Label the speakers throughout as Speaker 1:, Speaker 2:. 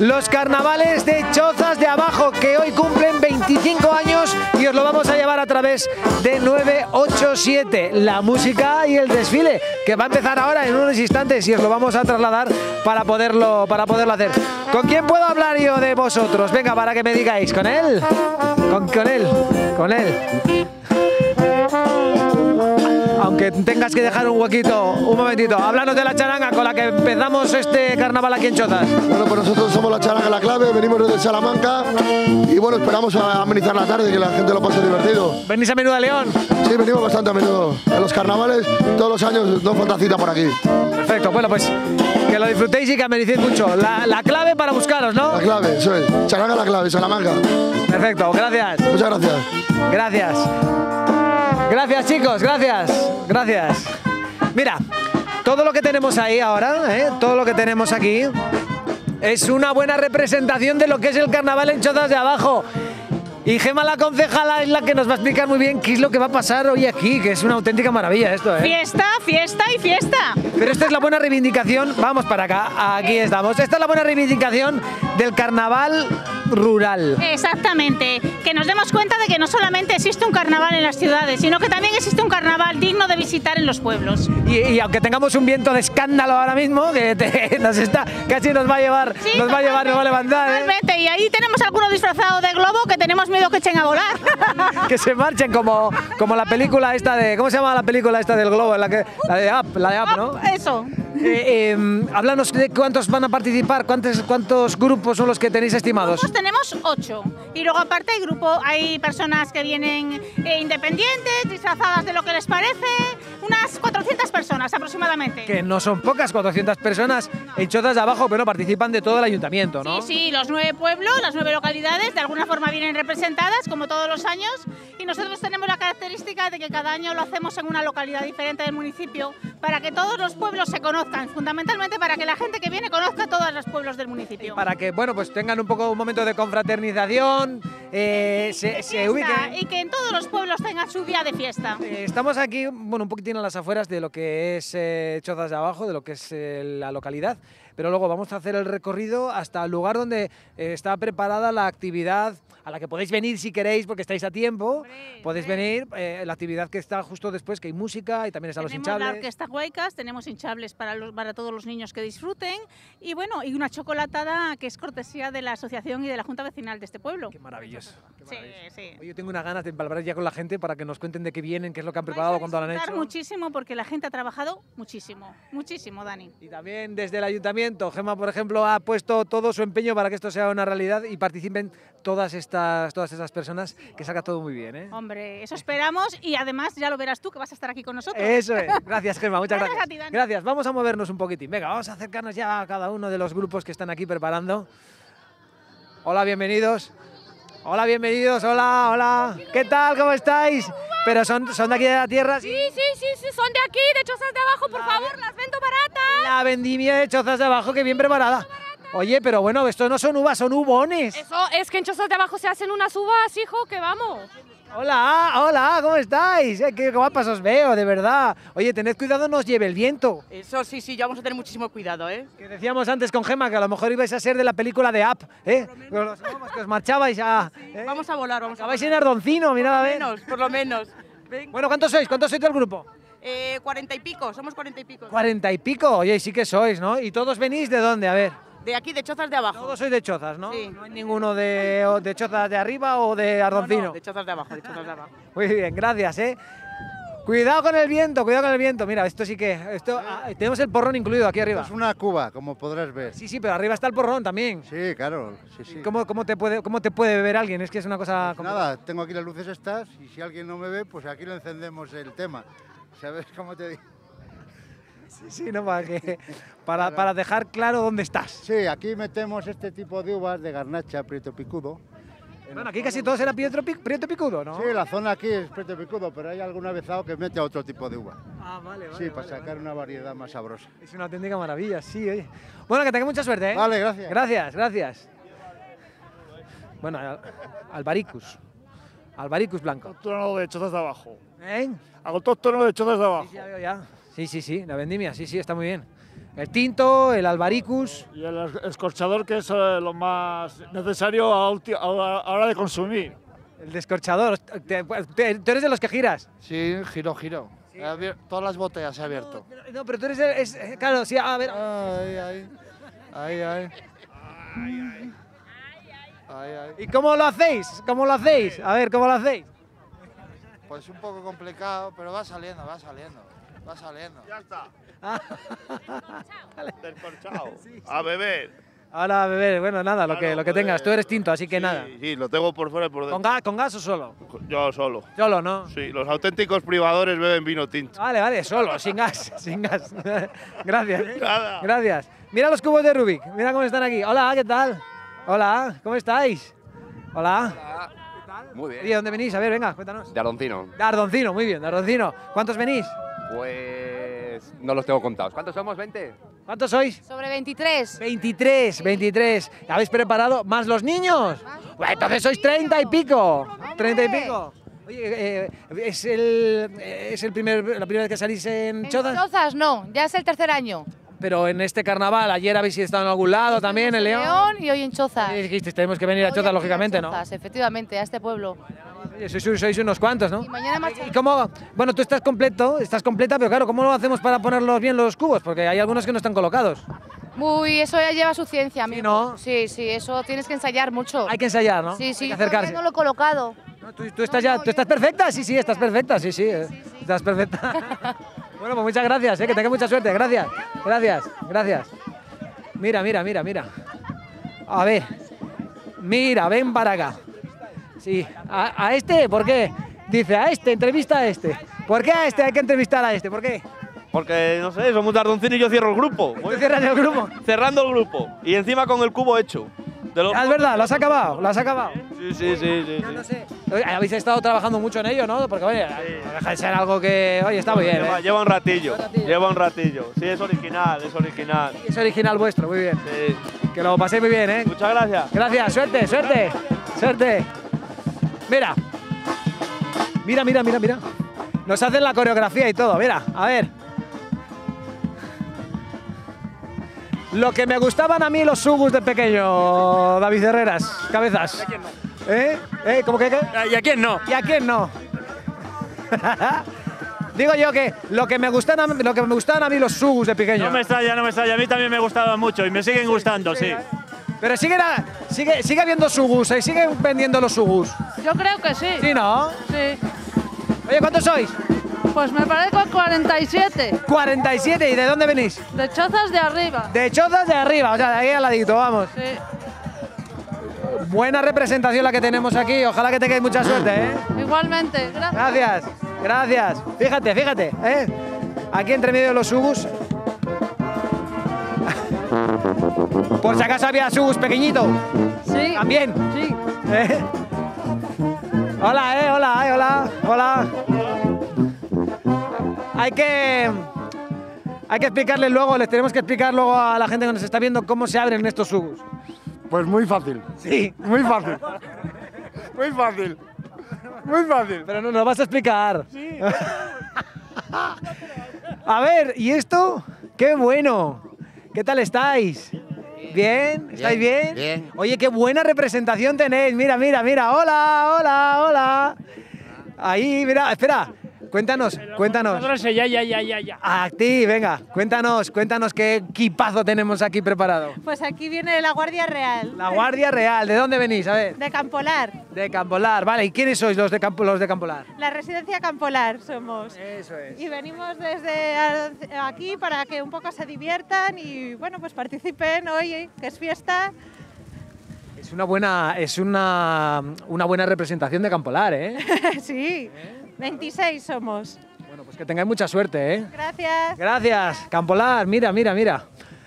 Speaker 1: Los carnavales de Chozas de Abajo, que hoy cumplen 25 años y os lo vamos a llevar a través de 987, la música y el desfile, que va a empezar ahora en unos instantes y os lo vamos a trasladar para poderlo, para poderlo hacer. ¿Con quién puedo hablar yo de vosotros? Venga, para que me digáis, ¿con él? ¿Con, con él? ¿Con él? Aunque tengas que dejar un huequito, un momentito. Háblanos de la charanga con la que empezamos este carnaval aquí en Chozas.
Speaker 2: Bueno, pues nosotros somos la charanga La Clave, venimos desde Salamanca y bueno, esperamos a amenizar la tarde, que la gente lo pase divertido.
Speaker 1: ¿Venís a menudo a León?
Speaker 2: Sí, venimos bastante a menudo. En los carnavales, todos los años, no falta cita por aquí.
Speaker 1: Perfecto, bueno, pues que lo disfrutéis y que amenicéis mucho. La, la clave para buscaros, ¿no?
Speaker 2: La Clave, eso es. Charanga La Clave, Salamanca.
Speaker 1: Perfecto, gracias.
Speaker 2: Muchas gracias.
Speaker 1: Gracias. Gracias, chicos, gracias. Gracias. Mira, todo lo que tenemos ahí ahora, ¿eh? todo lo que tenemos aquí, es una buena representación de lo que es el carnaval en Chozas de Abajo. Y Gema, la concejala, es la que nos va a explicar muy bien qué es lo que va a pasar hoy aquí, que es una auténtica maravilla esto, ¿eh?
Speaker 3: Fiesta, fiesta y fiesta.
Speaker 1: Pero esta es la buena reivindicación, vamos para acá, aquí estamos. Esta es la buena reivindicación del carnaval rural.
Speaker 3: Exactamente, que nos demos cuenta de que no solamente existe un carnaval en las ciudades, sino que también existe un carnaval digno de visitar en los pueblos.
Speaker 1: Y, y aunque tengamos un viento de escándalo ahora mismo, que te- nos está, casi nos va a llevar,
Speaker 3: Sí,
Speaker 1: nos va a llevar, nos va a levantar, ¿eh?
Speaker 3: Totalmente, y ahí tenemos algunos disfrazados de globo que tenemos miedo que echen a volar.
Speaker 1: que se marchen como, como la película esta de, ¿cómo se llama la película esta del globo? La, que, la de Up, la de Up, ¿no?
Speaker 3: Eso.
Speaker 1: Eh, eh, háblanos de cuántos van a participar, cuántos, cuántos grupos son los que tenéis estimados.
Speaker 3: Grupos tenemos ocho. Y luego aparte hay grupo, hay personas que vienen eh, independientes, disfrazadas de lo que les parece, unas 400 personas aproximadamente.
Speaker 1: Que no son pocas, 400 personas en Chozas de Abajo, pero participan de todo el ayuntamiento, ¿no?
Speaker 3: Sí, sí, los nueve pueblos, las nueve localidades, de alguna forma vienen representadas, como todos los años, y nosotros tenemos la característica de que cada año lo hacemos en una localidad diferente del municipio, para que todos los pueblos se conozcan, fundamentalmente para que la gente que viene conozca todos los pueblos del municipio.
Speaker 1: Para que, bueno, pues tengan un poco un momento de confraternización, eh, se, se ubiquen.
Speaker 3: y que en todos los pueblos tengan su día de fiesta.
Speaker 1: Eh, Estamos aquí, bueno, un poquitín a las afueras de lo que es eh, Chozas de Abajo, de lo que es la localidad, pero luego vamos a hacer el recorrido hasta el lugar donde está preparada la actividad a la que podéis venir si queréis, porque estáis a tiempo.
Speaker 3: Hombre,
Speaker 1: podéis
Speaker 3: hombre.
Speaker 1: venir, eh, la actividad que está justo después, que hay música y también están los
Speaker 3: Tenemos la
Speaker 1: hinchables.
Speaker 3: orquesta Huaycas, tenemos hinchables para, los- para todos los niños que disfruten y bueno, y una chocolatada que es cortesía de la asociación y de la Junta Vecinal de este pueblo.
Speaker 1: Qué maravilloso. qué
Speaker 3: Sí,
Speaker 1: maravilloso.
Speaker 3: sí.
Speaker 1: Oye, yo tengo unas ganas de empalmar ya con la gente para que nos cuenten de qué vienen, qué es lo que han preparado, cuándo lo han hecho.
Speaker 3: muchísimo porque la gente ha trabajado muchísimo, muchísimo, Dani.
Speaker 1: Y también desde el ayuntamiento, Gema, por ejemplo, ha puesto todo su empeño para que esto sea una realidad y participen todas estas, todas esas personas, que salga todo muy bien. ¿eh?
Speaker 3: Hombre, eso esperamos y además ya lo verás tú que vas a estar aquí con nosotros.
Speaker 1: Eso es. Gracias, Gema. Muchas
Speaker 3: Gracias
Speaker 1: gracias.
Speaker 3: a ti, Dani.
Speaker 1: Gracias. Vamos a movernos un poquitín. Venga, vamos a acercarnos ya a cada uno de los grupos que están aquí preparando. Hola, bienvenidos. Hola, bienvenidos. Hola, hola. ¿Qué tal? ¿Cómo estáis? Pero son, son de aquí de la tierra.
Speaker 4: Sí, sí, sí, sí, son de aquí, de Chozas de Abajo, por favor, las vendo baratas.
Speaker 1: La vendimia de chozas de abajo, que bien preparada. Oye, pero bueno, esto no son uvas, son ubones.
Speaker 4: Eso es que en Chozas de Abajo se hacen unas uvas, hijo, que vamos.
Speaker 1: Hola, hola, ¿cómo estáis? Eh, Qué guapas os veo, de verdad. Oye, tened cuidado, no os lleve el viento.
Speaker 5: Eso sí, sí, ya vamos a tener muchísimo cuidado, ¿eh?
Speaker 1: Que decíamos antes con Gema que a lo mejor ibais a ser de la película de Up, ¿eh? Los- vamos, que os marchabais a... ¿eh?
Speaker 5: Vamos a volar, vamos a
Speaker 1: Acabáis
Speaker 5: volar.
Speaker 1: en Ardoncino, mirad a
Speaker 5: Por lo
Speaker 1: ver.
Speaker 5: menos, por lo menos. Ven,
Speaker 1: Bueno, ¿cuántos sois? ¿Cuántos sois del grupo?
Speaker 5: eh, cuarenta y pico, somos cuarenta y pico.
Speaker 1: Cuarenta y pico. Oye, sí que sois, ¿no? ¿Y todos venís de dónde? A ver.
Speaker 5: De aquí, de Chozas de Abajo.
Speaker 1: Todos sois de Chozas, ¿no?
Speaker 5: Sí.
Speaker 1: No hay ninguno de, de Chozas de arriba o de
Speaker 5: No, no,
Speaker 1: Ardoncino.
Speaker 5: de Chozas de Abajo, de Chozas de Abajo.
Speaker 1: Muy bien, gracias, ¿eh? Cuidado con el viento, cuidado con el viento. Mira, esto sí que... Esto, ah, tenemos el porrón incluido aquí arriba.
Speaker 6: Es una cuba, como podrás ver.
Speaker 1: Sí, sí, pero arriba está el porrón también.
Speaker 6: Sí, claro, sí, sí.
Speaker 1: ¿Cómo, cómo, te puede, ¿Cómo te puede beber alguien? Es que es una cosa...
Speaker 6: Pues nada, tengo aquí las luces estas y si alguien no me ve, pues aquí lo encendemos el tema. ¿Sabes cómo te digo?
Speaker 1: Sí, sí, no, para, que, para, para dejar claro dónde estás.
Speaker 6: Sí, aquí metemos este tipo de uvas de garnacha, prieto picudo.
Speaker 1: Bueno, aquí casi todo será prieto, pic- prieto picudo, ¿no?
Speaker 6: Sí, la zona aquí es prieto picudo, pero hay algún avezado que mete otro tipo de uva.
Speaker 1: Ah, vale, vale.
Speaker 6: Sí,
Speaker 1: vale,
Speaker 6: para sacar
Speaker 1: vale.
Speaker 6: una variedad más sabrosa.
Speaker 1: Es una auténtica maravilla, sí, oye. Bueno, que tenga mucha suerte, ¿eh?
Speaker 6: Vale, gracias.
Speaker 1: Gracias, gracias. Bueno, al- Albaricus. Albaricus blanco.
Speaker 7: Autóctono de Chozas de Abajo.
Speaker 1: ¿Eh?
Speaker 7: Autóctono de Chozas de Abajo.
Speaker 1: Sí, ya veo ya. Sí, sí, sí, la vendimia, sí, sí, está muy bien. El tinto, el albaricus.
Speaker 7: Y el es- escorchador, que es eh, lo más necesario a, la hora de consumir.
Speaker 1: El descorchador. Te- te- ¿Tú eres de los que giras?
Speaker 8: Sí, giro, giro. Abier- Todas las botellas he abierto.
Speaker 1: No, pero tú eres. el- es- claro, sí, a ver.
Speaker 8: Ay, ay. Ay, ay. Ay, ay.
Speaker 1: ¿Y cómo lo hacéis? ¿Cómo lo hacéis? A ver, ¿cómo lo hacéis?
Speaker 8: Pues un poco complicado, pero va saliendo, va saliendo. Va saliendo.
Speaker 7: Ya está. Descorchado. A beber.
Speaker 1: Ahora, beber, bueno, nada, lo que, lo que
Speaker 7: pues,
Speaker 1: tengas. Tú eres tinto, así que nada.
Speaker 7: Sí, sí, lo tengo por fuera y por
Speaker 1: ¿Con,
Speaker 7: dentro.
Speaker 1: ga- ¿Con gas o solo?
Speaker 7: Yo solo.
Speaker 1: Solo, ¿no?
Speaker 7: Sí, los auténticos privadores beben vino tinto.
Speaker 1: Vale, vale, solo, sin gas, sin gas. Gracias. ¿eh?
Speaker 7: Nada.
Speaker 1: Gracias. Mira los cubos de Rubik, mira cómo están aquí. Hola, ¿qué tal? Hola, ¿cómo estáis? Hola.
Speaker 9: Muy
Speaker 1: ¿Y de
Speaker 9: bien.
Speaker 1: dónde venís? A ver, venga, cuéntanos.
Speaker 9: De Ardoncino.
Speaker 1: De Ardoncino, muy bien, de Ardoncino. ¿Cuántos venís?
Speaker 9: Pues no los tengo contados. ¿Cuántos somos? ¿20?
Speaker 1: ¿Cuántos sois?
Speaker 4: Sobre 23.
Speaker 1: 23, 23. ¿Habéis preparado más los niños? Pues entonces sois 30 y pico. 30 y pico. Oye, eh, es, el, es el primer, la primera vez que salís en
Speaker 4: En
Speaker 1: Chozas,
Speaker 4: Chozas no, ya es el tercer año.
Speaker 1: pero en este carnaval, ayer habéis estado en algún lado también, en León.
Speaker 4: León y hoy en Chozas.
Speaker 1: Y dijisteis, tenemos que venir a Chozas, lógicamente, ¿no?
Speaker 4: Chozas, efectivamente, a este pueblo.
Speaker 1: Oye, sois, sois unos cuantos, ¿no?
Speaker 4: Y mañana marcha-
Speaker 1: ¿Y cómo? Bueno, tú estás completo, estás completa, pero claro, ¿cómo lo hacemos para ponerlos bien los cubos? Porque hay algunos que no están colocados.
Speaker 4: Uy, eso ya lleva su ciencia, amigo.
Speaker 1: ¿no?
Speaker 4: Sí, sí, eso tienes que ensayar mucho.
Speaker 1: Hay que ensayar, ¿no?
Speaker 4: Sí, sí,
Speaker 1: Hay que
Speaker 4: no lo he colocado.
Speaker 1: No, ¿Tú, tú estás ya, ¿Tú estás perfecta? Sí, sí, estás perfecta, sí, sí. eh. Estás perfecta. bueno, pues muchas gracias, eh, que tengas mucha suerte. Gracias, gracias, gracias. Mira, mira, mira, mira. A ver. Mira, ven para acá. Sí, a, a este, ¿por qué? Dice, a este, entrevista a este. ¿Por qué a este hay que entrevistar a este? ¿Por qué?
Speaker 10: Porque, no sé, somos de Ardoncino y yo cierro el grupo.
Speaker 1: ¿Tú cierras el grupo?
Speaker 10: Cerrando el grupo. Y encima con el cubo hecho. De los-
Speaker 1: Ah, es verdad, lo has acabado, lo has acabado.
Speaker 10: Sí, sí, sí. sí, sí.
Speaker 1: Oye, Habéis estado trabajando mucho en ello, ¿no? Porque, oye, no deja de ser algo que, oye, está muy bien.
Speaker 10: Lleva,
Speaker 1: ¿eh?
Speaker 10: lleva un ratillo, lleva un ratillo. Sí, es original, es original.
Speaker 1: Es original vuestro, muy bien.
Speaker 10: Sí.
Speaker 1: Que lo paséis muy bien, ¿eh?
Speaker 10: Muchas gracias.
Speaker 1: Gracias, suerte, suerte, suerte. Mira. Mira, mira, mira, mira. Nos hacen la coreografía y todo, mira, a ver. Lo que me gustaban a mí los sugus de pequeño, David Herreras, cabezas. ¿Eh? ¿Eh? ¿Cómo que qué?
Speaker 11: ¿Y a quién no?
Speaker 1: ¿Y a quién no? Digo yo que lo que me gustan a, lo que me gustaban a mí los sugus de pequeño.
Speaker 11: No me extraña, no me extraña. A mí también me gustaban mucho y me siguen gustando, sí.
Speaker 1: Pero sigue, sigue, sigue habiendo sugus, ¿eh? siguen vendiendo los sugus.
Speaker 12: Yo creo que sí.
Speaker 1: ¿Sí, no?
Speaker 12: Sí.
Speaker 1: Oye, ¿cuántos sois?
Speaker 12: Pues me parezco a 47.
Speaker 1: 47, ¿y de dónde venís?
Speaker 12: De Chozas de arriba.
Speaker 1: De Chozas de arriba, o sea, de ahí al ladito, vamos.
Speaker 12: Sí.
Speaker 1: Buena representación la que tenemos aquí, ojalá que tengáis mucha suerte, ¿eh?
Speaker 12: Igualmente. Gracias.
Speaker 1: Gracias, gracias. Fíjate, fíjate, ¿eh? Aquí entre medio de los sugus. Por si acaso había sugus pequeñito.
Speaker 12: Sí.
Speaker 1: También.
Speaker 12: Sí.
Speaker 1: ¿Eh? Hola, eh, hola, eh, hola, hola. Hay que. Hay que explicarles luego, les tenemos que explicar luego a la gente que nos está viendo cómo se abren estos sugus.
Speaker 6: Pues muy fácil.
Speaker 1: Sí.
Speaker 6: Muy fácil. Muy fácil. Muy fácil.
Speaker 1: Pero no nos vas a explicar. a ver, ¿y esto? ¡Qué bueno! ¿Qué tal estáis? ¿Bien? ¿Estáis bien?
Speaker 13: bien.
Speaker 1: Oye, qué buena representación tenéis. Mira, mira, mira. Hola, hola, hola. Ahí, mira, espera. Cuéntanos, cuéntanos.
Speaker 11: Ya, ya, ya, ya, ya.
Speaker 1: A ti, venga, cuéntanos, cuéntanos qué equipazo tenemos aquí preparado.
Speaker 3: Pues aquí viene la Guardia Real.
Speaker 1: La Guardia Real, ¿de dónde venís? A ver.
Speaker 3: De Campolar.
Speaker 1: De Campolar, vale. ¿Y quiénes sois los de, Campo, los de Campolar?
Speaker 3: La residencia Campolar somos.
Speaker 1: Eso es.
Speaker 3: Y venimos desde aquí para que un poco se diviertan y bueno, pues participen hoy, que es fiesta.
Speaker 1: Es una buena, es una, una buena representación de Campolar, ¿eh?
Speaker 3: sí, 26 somos.
Speaker 1: Bueno, pues que tengáis mucha suerte, ¿eh?
Speaker 3: Gracias.
Speaker 1: Gracias, Campolar, mira, mira, mira.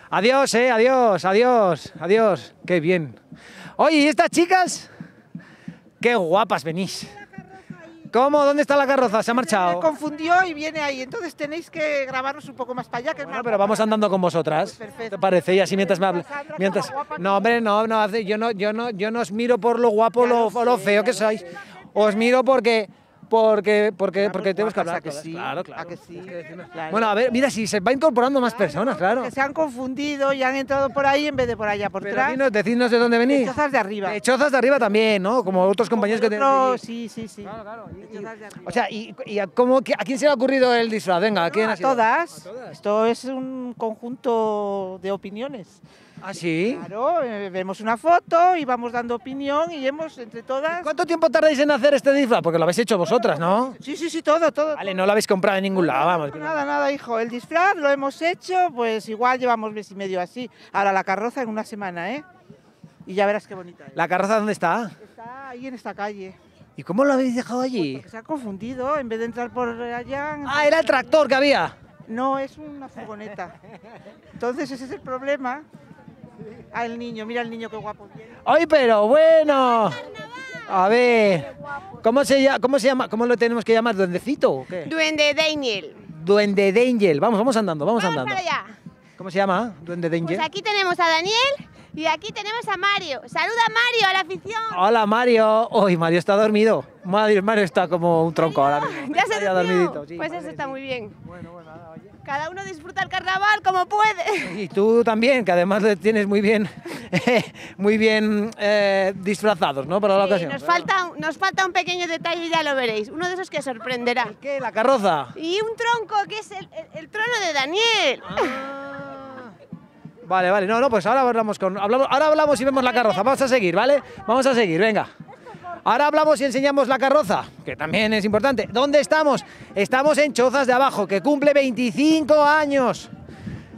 Speaker 1: Adiós, eh, adiós, adiós, adiós. Qué bien. Oye, ¿y estas chicas? Qué guapas venís. ¿Cómo? ¿Dónde está la carroza? ¿Se ha marchado?
Speaker 14: confundió y viene ahí. Entonces tenéis que grabarnos un poco más para allá. Que
Speaker 1: Bueno, pero vamos andando con vosotras.
Speaker 14: Perfecto.
Speaker 1: ¿Te parece? Y así mientras me hablas. Mientras... No, hombre, no, no, hace- yo no, yo no, yo no os miro por lo guapo o lo, o lo feo que sois. Os miro porque, porque, porque, porque tenemos que hablar.
Speaker 14: ¿a que sí?
Speaker 1: Claro, claro.
Speaker 14: ¿A que sí? Claro.
Speaker 1: Bueno, a ver, mira, si se va incorporando más personas, claro.
Speaker 14: Que se han confundido y han entrado por ahí en vez de por allá por
Speaker 1: Pero
Speaker 14: atrás.
Speaker 1: decidnos de dónde venís.
Speaker 14: De Chozas de arriba.
Speaker 1: De Chozas de arriba también, ¿no? Como otros compañeros que
Speaker 14: Otro-
Speaker 1: tenemos.
Speaker 14: Sí, sí, sí. De Chozas de arriba.
Speaker 1: O sea, ¿y, y a, cómo, a quién se le ha ocurrido el disfraz? Venga, ¿a quién
Speaker 14: a
Speaker 1: ha sido?
Speaker 14: todas. Esto es un conjunto de opiniones.
Speaker 1: ¿Ah, sí?
Speaker 14: Claro, eh, vemos una foto y vamos dando opinión y hemos entre todas.
Speaker 1: ¿Cuánto tiempo tardáis en hacer este disfraz? Porque lo habéis hecho vosotras, ¿no?
Speaker 14: Sí, sí, sí, todo, todo.
Speaker 1: Vale, no lo habéis comprado en ningún lado, vamos.
Speaker 14: Nada, nada, hijo. El disfraz lo hemos hecho, pues igual llevamos mes y medio así. Ahora la carroza en una semana, ¿eh? Y ya verás qué bonita es.
Speaker 1: ¿La carroza dónde está?
Speaker 14: Está ahí en esta calle.
Speaker 1: ¿Y cómo lo habéis dejado allí?
Speaker 14: Se ha confundido, en vez de entrar por allá...
Speaker 1: Ah, era el tractor que había.
Speaker 14: No, es una furgoneta. Entonces ese es el problema. El niño, mira el niño qué guapo.
Speaker 1: ¡Ay, pero bueno! A ver, ¿cómo se llama? ¿Cómo, se llama? ¿Cómo lo tenemos que llamar? ¿Duendecito o qué?
Speaker 13: Duende Daniel.
Speaker 1: Duende de Angel. Vamos, vamos andando, vamos,
Speaker 13: Vamos
Speaker 1: andando.
Speaker 13: para allá.
Speaker 1: ¿Cómo se llama? Duende de
Speaker 13: Pues
Speaker 1: Angel.
Speaker 13: aquí tenemos a Daniel y aquí tenemos a Mario. Saluda a Mario, a la afición.
Speaker 1: Hola, Mario. Uy, Mario está dormido. Mario, Mario está como un tronco ahora mismo.
Speaker 13: Ya se durmió.
Speaker 1: dormidito. sí,
Speaker 13: Pues
Speaker 1: madre,
Speaker 13: eso está
Speaker 1: sí.
Speaker 13: muy bien. Cada uno disfruta el carnaval como puede.
Speaker 1: Y tú también, que además tienes muy bien, muy bien eh, disfrazados, ¿no? Para la ocasión.
Speaker 13: nos, falta, nos falta un pequeño detalle, ya lo veréis. Uno de esos que sorprenderá.
Speaker 1: ¿Qué? ¿La carroza?
Speaker 13: Y un tronco que es el, el- el trono de Daniel.
Speaker 1: Vale, vale. No, no, pues ahora hablamos con, hablamos, ahora hablamos y vemos la carroza. Vamos a seguir, ¿vale? Vamos a seguir, venga. Ahora hablamos y enseñamos la carroza, que también es importante. ¿Dónde estamos? Estamos en Chozas de Abajo, que cumple 25 años.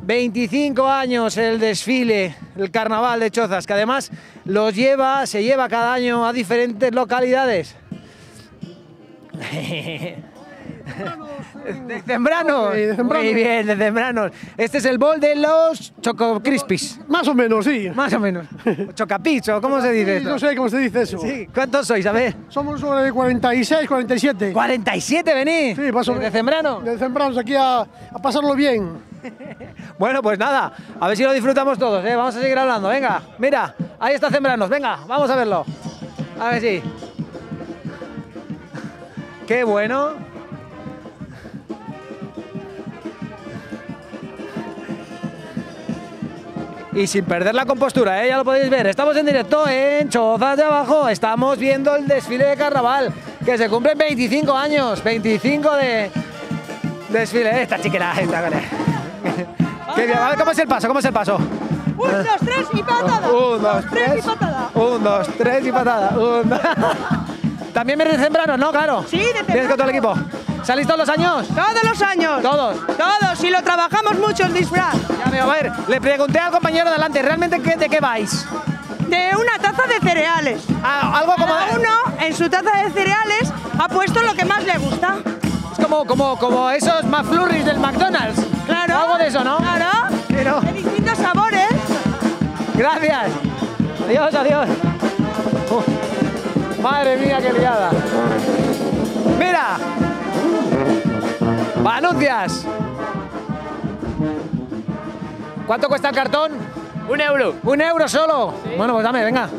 Speaker 1: 25 años el desfile, el carnaval de Chozas, que además los lleva, se lleva cada año a diferentes localidades. De Zembranos.
Speaker 15: Sí, de Zembranos.
Speaker 1: Muy bien, de Zembranos. Este es el bol de los Choco Crispies.
Speaker 15: Más o menos, sí.
Speaker 1: Más o menos. Chocapicho, ¿cómo se dice
Speaker 15: Sí,
Speaker 1: esto?
Speaker 15: No sé cómo se dice eso.
Speaker 1: Sí, ¿cuántos sois? A ver.
Speaker 15: Somos sobre 46, 47.
Speaker 1: ¿47 venís?
Speaker 15: Sí, más o
Speaker 1: ¿Desde
Speaker 15: menos.
Speaker 1: Zembrano?
Speaker 15: De Zembranos, aquí a, a pasarlo bien.
Speaker 1: Bueno, pues nada, a ver si lo disfrutamos todos, ¿eh? Vamos a seguir hablando, venga. Mira, ahí está Zembranos, venga, vamos a verlo. A ver si. Qué bueno. Y sin perder la compostura, ¿eh? ya lo podéis ver. Estamos en directo en Chozas de Abajo. Estamos viendo el desfile de carnaval, que se cumplen 25 años. 25 de desfile. Esta chiquera, esta, bien. A ver, ¿cómo es el paso? ¿Cómo es el paso?
Speaker 13: Un, dos, tres y patada.
Speaker 1: Un, dos, tres.
Speaker 13: y patada.
Speaker 1: Un, dos, tres y patada. Un. También vienes temprano, ¿no? Claro.
Speaker 14: Sí, de
Speaker 1: Vienes con todo el equipo. ¿Salís todos los años?
Speaker 14: Todos los años.
Speaker 1: Todos.
Speaker 14: Todos, y lo trabajamos mucho el disfraz.
Speaker 1: Ya veo, a ver, le pregunté al compañero de delante, ¿realmente qué, de qué vais?
Speaker 14: De una taza de cereales.
Speaker 1: Ah, algo como...
Speaker 14: Cada uno en su taza de cereales ha puesto lo que más le gusta.
Speaker 1: Es como, como, como esos McFlurries del McDonald's.
Speaker 14: Claro.
Speaker 1: Algo de eso, ¿no?
Speaker 14: Claro.
Speaker 1: Pero...
Speaker 14: De distintos sabores.
Speaker 1: Gracias. Adiós, adiós. Madre mía, qué liada. Mira. Anuncias. ¿Cuánto cuesta el cartón?
Speaker 16: Un euro.
Speaker 1: ¿Un euro solo? Bueno, pues dame, venga.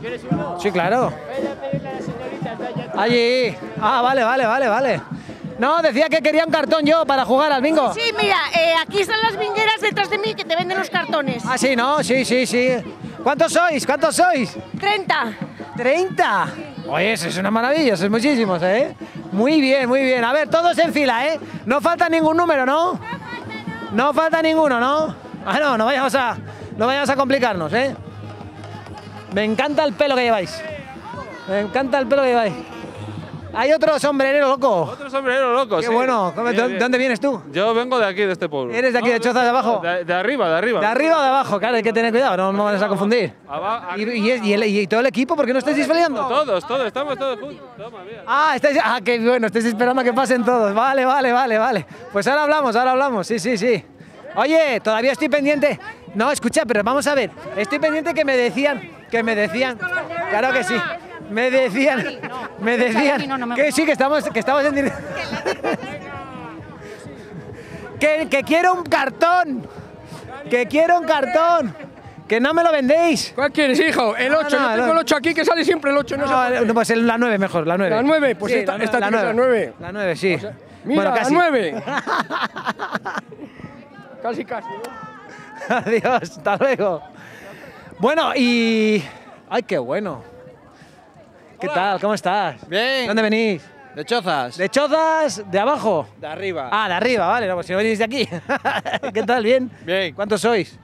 Speaker 16: ¿Quieres uno?
Speaker 1: Sí, claro.
Speaker 16: Vaya a pedirle a la señorita.
Speaker 1: Allí. Ah, vale, vale, vale, vale. No, decía que quería un cartón yo para jugar al bingo.
Speaker 13: Sí, mira, eh, aquí están las vingueras detrás de mí que te venden los cartones.
Speaker 1: Ah, sí, ¿no? Sí, sí, sí. ¿Cuántos sois? ¿Cuántos sois?
Speaker 13: 30.
Speaker 1: ¿30? Oye, eso es una maravilla, eso es muchísimos, ¿eh? Muy bien, muy bien. A ver, todos en fila, ¿eh? No falta ningún número, ¿no? No falta ninguno, ¿no? Ah, no, no vayamos a, no vayamos a complicarnos, ¿eh? Me encanta el pelo que lleváis. Me encanta el pelo que lleváis. Hay otro sombrerero loco.
Speaker 17: Otro sombrero loco,
Speaker 1: Qué
Speaker 17: sí.
Speaker 1: bueno. ¿De
Speaker 17: Bien,
Speaker 1: dónde
Speaker 17: bien.
Speaker 1: dónde vienes tú?
Speaker 17: Yo vengo de aquí, de este pueblo.
Speaker 1: ¿Eres de aquí, de Chozas de Abajo?
Speaker 17: De, de arriba, de arriba.
Speaker 1: ¿De arriba o de abajo? Claro, hay que tener cuidado, no nos vamos a confundir.
Speaker 17: Aba-
Speaker 1: ¿Y, y, y el- y todo el equipo? ¿Por qué no estáis disfrayando?
Speaker 17: Todos, todos, estamos todos juntos. Toma.
Speaker 1: Ah, estáis, ah, qué bueno, estáis esperando a que pasen todos. Vale, vale, vale, vale. Pues ahora hablamos, ahora hablamos, sí, sí, sí. Oye, todavía estoy pendiente. No, escucha, pero vamos a ver. Estoy pendiente que me decían, que me decían. Claro que sí. Me decían, me decían que sí, que estamos, que estamos en directo. Que, que quiero un cartón. Que quiero un cartón. Que no me lo vendéis.
Speaker 18: ¿Cuál quieres, hijo? El
Speaker 1: No,
Speaker 18: 8.
Speaker 1: no,
Speaker 18: yo tengo
Speaker 1: no.
Speaker 18: el 8 aquí que sale siempre el 8. No,
Speaker 1: No, no, pues el- la 9 mejor, la 9.
Speaker 18: La 9, pues
Speaker 1: Sí,
Speaker 18: esta,
Speaker 1: la,
Speaker 18: esta
Speaker 1: la
Speaker 18: tiene que ser la 9.
Speaker 1: La 9, sí.
Speaker 18: Mira,
Speaker 1: bueno, casi.
Speaker 18: la 9. casi, casi. ¿no?
Speaker 1: Adiós, hasta luego. Bueno, y. ¡Ay, qué bueno! ¿Qué tal? ¿Cómo estás?
Speaker 19: Bien.
Speaker 1: ¿Dónde venís?
Speaker 19: De Chozas.
Speaker 1: ¿De Chozas? ¿De abajo?
Speaker 19: De arriba.
Speaker 1: Ah, de arriba, vale. No, pues si no venís de aquí. ¿Qué tal? ¿Bien?
Speaker 19: Bien.
Speaker 1: ¿Cuántos sois?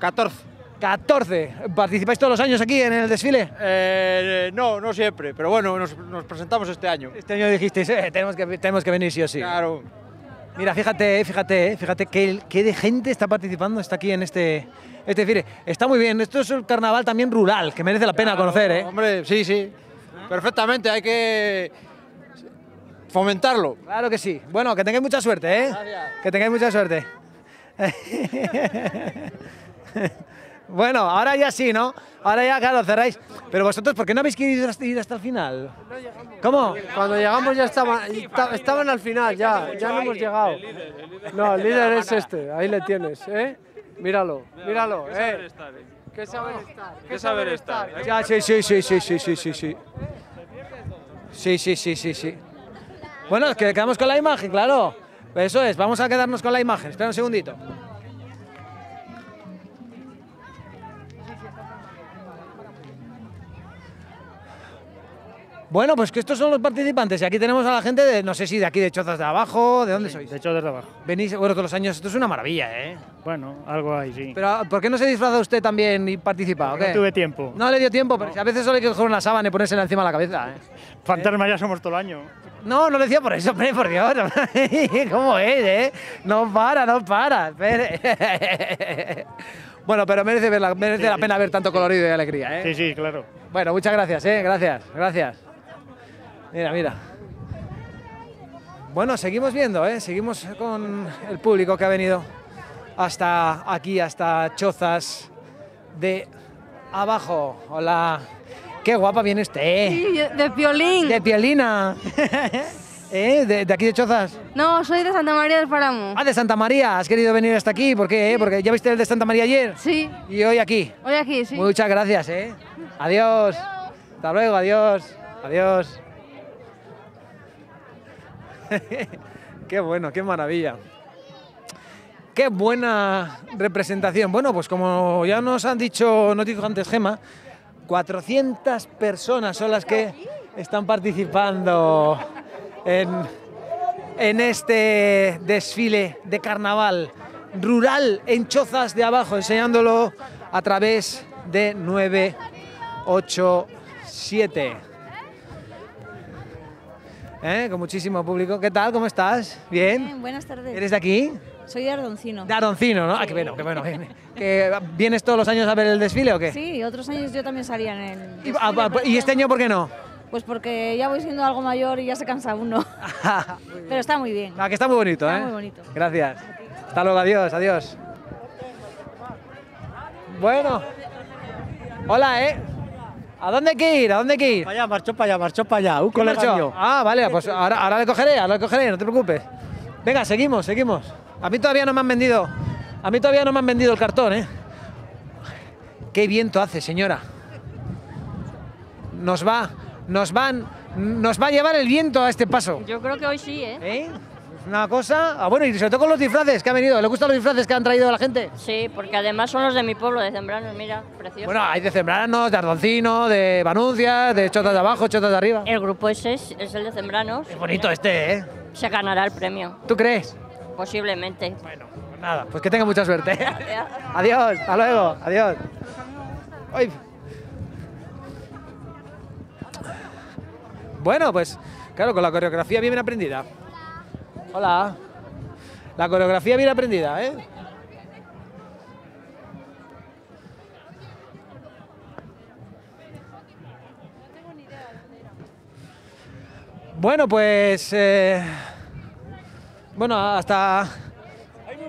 Speaker 19: 14.
Speaker 1: 14. ¿Participáis todos los años aquí en el desfile?
Speaker 19: Eh, no, no siempre, pero bueno, nos, nos presentamos este año.
Speaker 1: Este año dijisteis, eh, tenemos, que, tenemos que venir sí o sí.
Speaker 19: Claro.
Speaker 1: Mira, fíjate, eh, fíjate, eh, fíjate qué, qué de gente está participando, está aquí en este, este desfile. Está muy bien, esto es un carnaval también rural, que merece la pena conocer, ¿eh?
Speaker 19: Hombre, sí, sí. Perfectamente, hay que fomentarlo.
Speaker 1: Claro que sí. Bueno, que tengáis mucha suerte, ¿eh? Que tengáis mucha suerte. bueno, ahora ya sí, ¿no? Ahora ya, claro, cerráis. Pero vosotros, ¿por qué no habéis querido ir hasta el final? ¿Cómo?
Speaker 20: Cuando llegamos ya estaban, esta- estaban al final, ya, ya no hemos llegado. No, el líder es este, ahí le tienes, ¿eh? Míralo, míralo, ¿eh? Qué saber estar,
Speaker 17: Qué saber estar.
Speaker 1: Ya, sí, sí, sí, sí, sí, sí, sí, sí. Sí, sí, sí, sí, sí. Bueno, es que quedamos con la imagen, claro. Eso es, vamos a quedarnos con la imagen. Espera un segundito. Bueno, pues que estos son los participantes y aquí tenemos a la gente de, no sé si de aquí de Chozas de Abajo, ¿de dónde sois?
Speaker 11: De Chozas de Abajo.
Speaker 1: Venís, bueno, todos los años, esto es una maravilla, ¿eh?
Speaker 11: Bueno, algo ahí, sí.
Speaker 1: Pero ¿por qué no se disfraza usted también y participa? o
Speaker 11: no
Speaker 1: qué?
Speaker 11: tuve tiempo.
Speaker 1: No le dio tiempo, pero si a veces solo hay que coger una sábana y ponérsela encima de la cabeza, ¿eh?
Speaker 11: Fantasma ya somos todo el año.
Speaker 1: No, no lo decía por eso, hombre, por Dios. ¿Cómo es, eh? No para, no para. bueno, pero merece la pena ver tanto colorido y alegría, ¿eh?
Speaker 11: Sí, sí, claro.
Speaker 1: Bueno, muchas gracias, ¿eh? Gracias, gracias. Mira, mira. Bueno, seguimos viendo, ¿eh? Seguimos con el público que ha venido hasta aquí, hasta Chozas de Abajo. Hola. Qué guapa viene usted. ¿eh?
Speaker 21: de Piolín.
Speaker 1: De Piolina. ¿Eh? ¿De, de aquí de Chozas?
Speaker 21: No, soy de Santa María del Páramo.
Speaker 1: Ah, de Santa María. ¿Has querido venir hasta aquí? ¿Por qué? eh? Porque ya viste el de Santa María ayer.
Speaker 21: Sí.
Speaker 1: Y hoy aquí.
Speaker 21: Hoy aquí, sí.
Speaker 1: Muchas gracias, ¿eh? Adiós. Hasta luego, adiós. Adiós. qué bueno, qué maravilla. Qué buena representación. Bueno, pues como ya nos han dicho, nos dijo antes Gema, 400 personas son las que están participando en, en este desfile de carnaval rural en Chozas de Abajo, enseñándolo a través de 987. ¿Eh? Con muchísimo público. ¿Qué tal? ¿Cómo estás? ¿Bien?
Speaker 22: Bien, buenas tardes.
Speaker 1: ¿Eres de aquí?
Speaker 22: Soy de Ardoncino.
Speaker 1: De Aroncino, ¿no? Ah, qué bueno, qué bueno. ¿Que ¿Vienes todos los años a ver el desfile o qué?
Speaker 22: Sí, otros años yo también salía en el.
Speaker 1: ¿Y,
Speaker 22: desfile,
Speaker 1: ah, ¿y este año por qué no?
Speaker 22: Pues porque ya voy siendo algo mayor y ya se cansa uno. pero está muy bien.
Speaker 1: Ah, que está muy bonito,
Speaker 22: Está
Speaker 1: ¿eh?
Speaker 22: muy bonito.
Speaker 1: Gracias. Hasta luego, adiós, adiós. Bueno. Hola, ¿eh? ¿A dónde hay que ir? ¿A dónde hay que ir?
Speaker 20: Para allá, marchó para allá, marchó para allá, un mío.
Speaker 1: Ah, vale, pues ahora, ahora le cogeré, ahora le cogeré, no te preocupes. Venga, seguimos, seguimos. A mí todavía no me han vendido, a mí todavía no me han vendido el cartón, ¿eh? Qué viento hace, señora. Nos va, nos van, nos va a llevar el viento a este paso.
Speaker 21: Yo creo que hoy sí, ¿eh?
Speaker 1: ¿Eh? Una cosa, ah, bueno, y sobre todo con los disfraces que han venido. ¿Le gustan los disfraces que han traído a la gente?
Speaker 21: Sí, porque además son los de mi pueblo, de Zembranos, mira, precioso.
Speaker 1: Bueno, hay de Zembranos, de Ardoncino, de Banuncias, de Chotas de Abajo, Chotas de Arriba.
Speaker 21: El grupo ese es, es el de Zembranos.
Speaker 1: Qué bonito este, ¿eh?
Speaker 21: Se ganará el premio,
Speaker 1: ¿Tú crees?
Speaker 21: posiblemente.
Speaker 1: Bueno, pues nada, pues que tenga mucha suerte. adiós, hasta luego, adiós. Ay. Bueno, pues claro, con la coreografía bien aprendida. Hola. La coreografía bien aprendida, ¿eh? Bueno, pues... eh, bueno, hasta...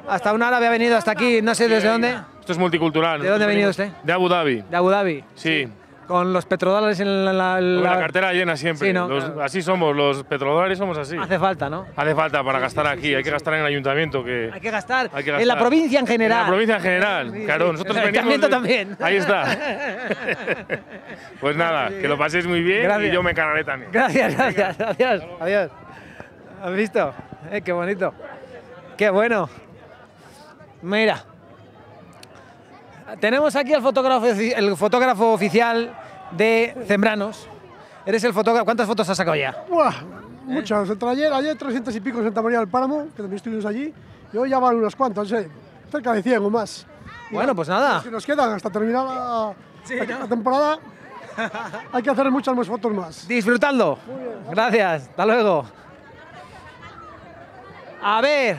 Speaker 1: Hasta una hora había venido hasta aquí, no sé desde dónde.
Speaker 17: Esto es multicultural.
Speaker 1: ¿De dónde ha venido usted?
Speaker 17: De Abu Dhabi.
Speaker 1: De Abu Dhabi.
Speaker 17: Sí.
Speaker 1: Con los petrodólares en la, la-
Speaker 23: Con
Speaker 1: la-
Speaker 23: la cartera llena siempre.
Speaker 1: Sí, ¿no?
Speaker 23: Los-
Speaker 1: Claro.
Speaker 23: Así somos, los petrodólares somos así.
Speaker 1: Hace falta, ¿no?
Speaker 23: Hace falta para gastar aquí, hay que gastar en el ayuntamiento. Que
Speaker 1: Hay que gastar,
Speaker 23: hay que
Speaker 1: en la provincia en general.
Speaker 23: En la provincia en general, claro. Nosotros
Speaker 1: El
Speaker 23: venimos.
Speaker 1: ayuntamiento
Speaker 23: de-
Speaker 1: también.
Speaker 23: Ahí está. Pues nada, que lo paséis muy bien
Speaker 1: Gracias.
Speaker 23: y yo me encargaré también.
Speaker 1: Gracias, gracias, adiós, adiós. ¿Has visto? Eh, qué bonito. Qué bueno. Mira. Tenemos aquí al fotógrafo, el fotógrafo oficial de Zembranos. Eres el fotógrafo. ¿Cuántas fotos has sacado ya?
Speaker 15: Buah, muchas. Entre ayer, ayer 300 y pico en Santa María del Páramo, que también estuvimos allí, y hoy ya van unas cuantas, sé, cerca de 100 o más. Y
Speaker 1: Bueno, pues nada.
Speaker 15: que nos quedan hasta terminar la, la- la temporada, hay que hacer muchas más fotos más.
Speaker 1: Disfrutando. Gracias. Hasta luego. A ver.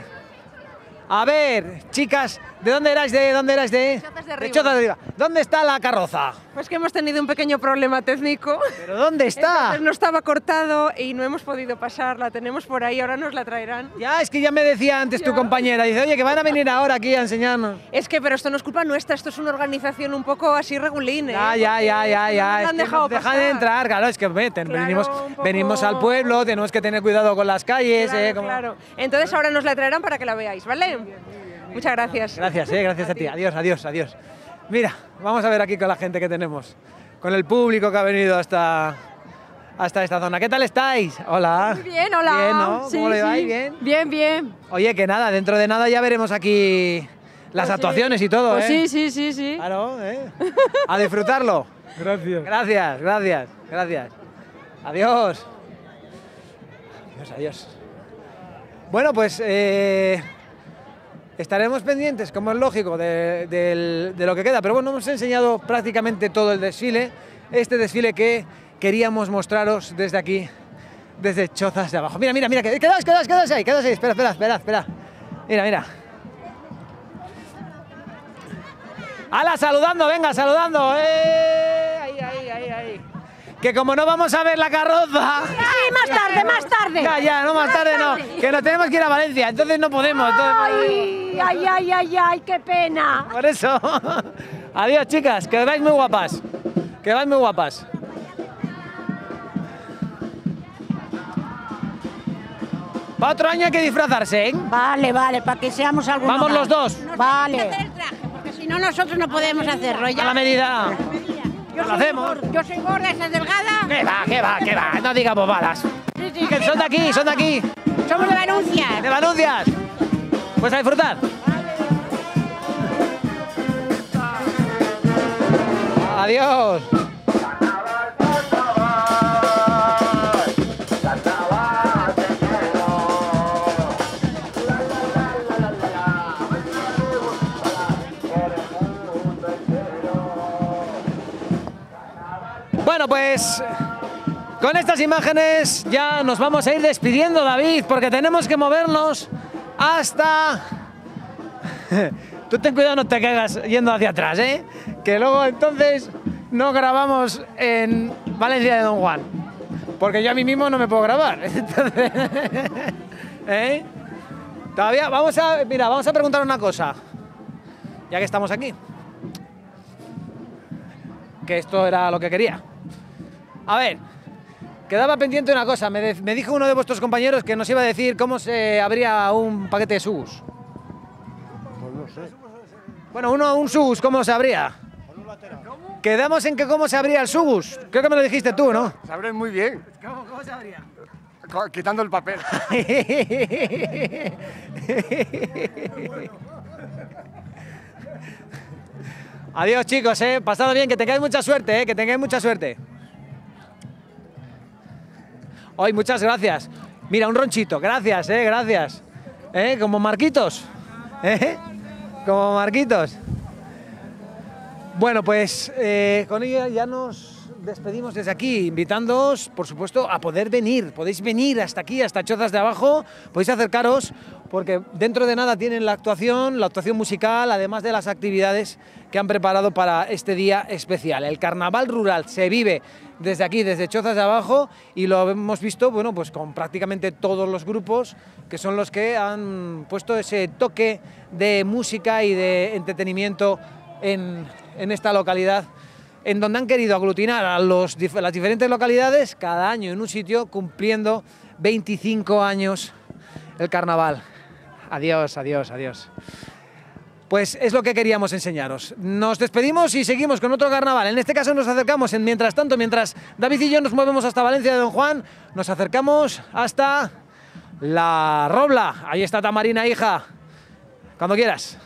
Speaker 1: A ver, chicas, ¿de dónde erais? ¿De dónde erais? De
Speaker 24: de Arriba.
Speaker 1: Chozas de Arriba. ¿Dónde está la carroza?
Speaker 24: Pues que hemos tenido un pequeño problema técnico.
Speaker 1: ¿Pero dónde está?
Speaker 24: Entonces no estaba cortado y no hemos podido pasar. La tenemos por ahí, ahora nos la traerán.
Speaker 1: Ya, es que ya me decía antes tu compañera. Dice, oye, que van a venir ahora aquí a enseñarnos.
Speaker 24: Es que, pero esto no es culpa nuestra, esto es una organización un poco así regulín, ¿eh?
Speaker 1: Ya, ya, ya, ya, ya.
Speaker 24: no han dejado
Speaker 1: nos dejan
Speaker 24: pasar.
Speaker 1: de entrar, claro, es que ve, ten-
Speaker 24: Claro,
Speaker 1: venimos,
Speaker 24: poco-
Speaker 1: venimos al pueblo, tenemos que tener cuidado con las calles.
Speaker 24: Claro,
Speaker 1: eh, como-
Speaker 24: claro. Entonces ahora nos la traerán para que la veáis, ¿vale? Muchas gracias.
Speaker 1: Gracias, eh, gracias a ti. Adiós, adiós, adiós. Mira, vamos a ver aquí con la gente que tenemos, con el público que ha venido hasta, hasta esta zona. ¿Qué tal estáis? Hola.
Speaker 25: Muy bien, hola.
Speaker 1: Bien, ¿no?
Speaker 25: Sí,
Speaker 1: ¿Cómo le va?
Speaker 25: sí.
Speaker 1: ¿Bien?
Speaker 25: Bien, bien.
Speaker 1: Oye, que nada, dentro de nada ya veremos aquí las
Speaker 25: Pues sí.
Speaker 1: actuaciones y todo,
Speaker 25: Pues
Speaker 1: ¿eh?
Speaker 25: sí, sí, sí, sí.
Speaker 1: Claro, ¿eh? A disfrutarlo.
Speaker 15: Gracias.
Speaker 1: Gracias, gracias, gracias. Adiós. Adiós, adiós. Bueno, pues eh, estaremos pendientes, como es lógico, de, lo que queda. Pero bueno, hemos enseñado prácticamente todo el desfile. Este desfile que queríamos mostraros desde aquí, desde Chozas de Abajo. Mira, mira, mira, que- quedaos, quedaos, quedaos ahí, quedaos ahí. Espera, espera, espera, espera. Mira, mira. ¡Hala, saludando! ¡Venga, saludando! ¡Eh! Ahí, ahí, ahí, ahí. Que como no vamos a ver la carroza...
Speaker 25: Sí, más tarde, más tarde.
Speaker 1: Ya, ya, no más tarde no. Que nos tenemos que ir a Valencia, entonces no podemos. entonces-
Speaker 25: Ay, ay, ay, ay, ay, qué pena.
Speaker 1: Por eso. Adiós, chicas, que vais muy guapas. Que vais muy guapas. Para otro año hay que disfrazarse, ¿eh?
Speaker 25: Vale, vale, para que seamos algunos
Speaker 1: Vamos
Speaker 25: más.
Speaker 1: los dos.
Speaker 25: Vale. Porque si no, nosotros no podemos hacerlo. Ya.
Speaker 1: A la medida.
Speaker 25: Yo
Speaker 1: Lo hacemos.
Speaker 25: gorda, Yo soy gorda, esa es delgada.
Speaker 1: Que va, que va, que va. No digas bobadas. Que son de aquí, son de aquí.
Speaker 25: Somos de Valencia.
Speaker 1: De Valencias. Pues a disfrutar. Adiós. Bueno, pues con estas imágenes ya nos vamos a ir despidiendo, David, porque tenemos que movernos hasta... Tú ten cuidado, no te caigas yendo hacia atrás, ¿eh? Que luego entonces no grabamos en Valencia de Don Juan. Porque yo a mí mismo no me puedo grabar. Entonces, ¿eh? Todavía, vamos a, mira, vamos a preguntar una cosa. Ya que estamos aquí. Que esto era lo que quería. A ver, quedaba pendiente una cosa. Me, de- me dijo uno de vuestros compañeros que nos iba a decir cómo se abría un paquete de sus.
Speaker 6: Pues no sé.
Speaker 1: Bueno, uno, un sus, ¿cómo se abría? Quedamos en que cómo se abría el sus. Creo que me lo dijiste tú, ¿no?
Speaker 18: Se abre muy bien,
Speaker 1: ¿Cómo, cómo se abría?
Speaker 18: quitando el papel.
Speaker 1: Adiós chicos, eh. Pasado bien, que tengáis mucha suerte, eh. Que tengáis mucha suerte. Hoy, muchas gracias. Mira, un ronchito, gracias, eh, gracias. Eh, como Marquitos. ¿Eh? Como Marquitos. Bueno, pues eh, con ello ya nos despedimos desde aquí, invitándoos, por supuesto, a poder venir. Podéis venir hasta aquí, hasta Chozas de Abajo, podéis acercaros, porque dentro de nada tienen la actuación, la actuación musical, además de las actividades que han preparado para este día especial. El carnaval rural se vive desde aquí, desde Chozas de Abajo, y lo hemos visto, bueno, pues con prácticamente todos los grupos que son los que han puesto ese toque de música y de entretenimiento en, esta localidad en donde han querido aglutinar a las diferentes localidades, cada año en un sitio, cumpliendo 25 años el carnaval. Adiós, adiós, adiós. Pues es lo que queríamos enseñaros. Nos despedimos y seguimos con otro carnaval. En este caso nos acercamos, en, mientras tanto, mientras David y yo nos movemos hasta Valencia de Don Juan, nos acercamos hasta La Robla. Ahí está Tamarina, hija. Cuando quieras.